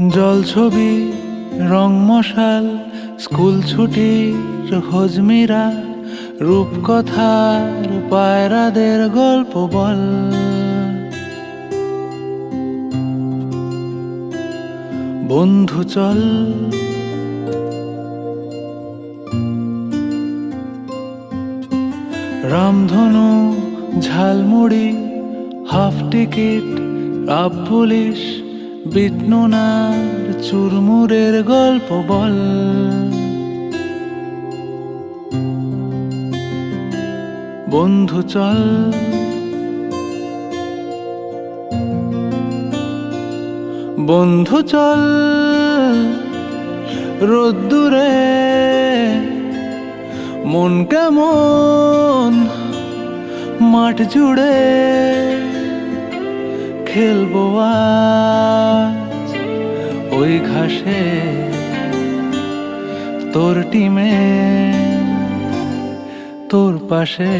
জল ছবি, রং মশাল, স্কুল ছুটির হজমিরা রূপকথার পায়রাদের গল্প বল। বন্ধু চল। রামধনু, jhalmuri, half ticket up police বিটনুনার চুরমুরের গল্প বল। বন্ধু চল। বন্ধু চল। রোদ্দুরে মন কেমন মাঠ জুড়ে। খেলব আজ ওই ঘাসে তোর টিমে তোর পাশে।